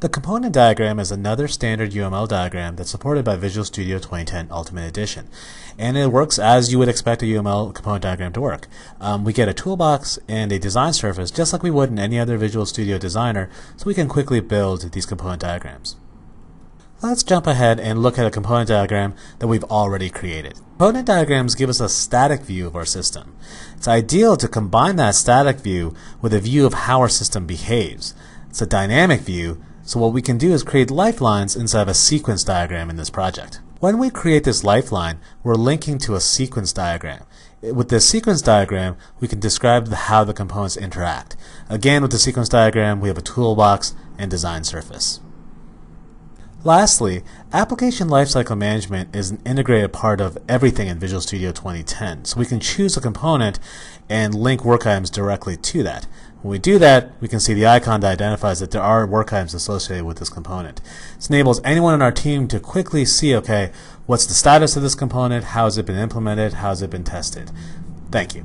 The component diagram is another standard UML diagram that's supported by Visual Studio 2010 Ultimate Edition. And it works as you would expect a UML component diagram to work. Um, we get a toolbox and a design surface just like we would in any other Visual Studio designer so we can quickly build these component diagrams. Let's jump ahead and look at a component diagram that we've already created. Component diagrams give us a static view of our system. It's ideal to combine that static view with a view of how our system behaves. It's a dynamic view so what we can do is create lifelines inside of a sequence diagram in this project. When we create this lifeline, we're linking to a sequence diagram. With this sequence diagram, we can describe how the components interact. Again, with the sequence diagram, we have a toolbox and design surface. Lastly, application lifecycle management is an integrated part of everything in Visual Studio 2010. So we can choose a component and link work items directly to that. When we do that, we can see the icon that identifies that there are work items associated with this component. This enables anyone in our team to quickly see, okay, what's the status of this component, how has it been implemented, how has it been tested. Thank you.